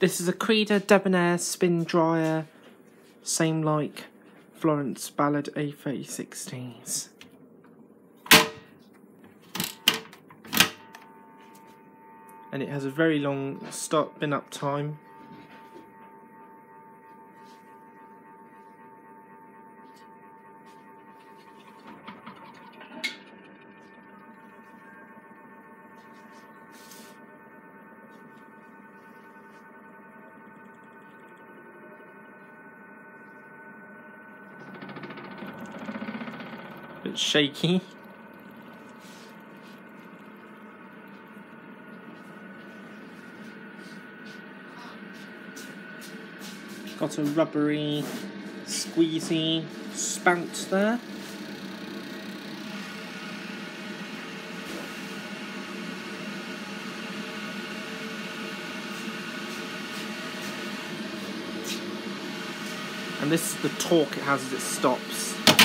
This is a Creda Debonair spin dryer, same like Florence Ballard A3016s. And it has a very long start bin up time. Bit shaky. Got a rubbery, squeezy spout there. And this is the torque it has as it stops.